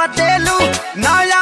Waterloo. Now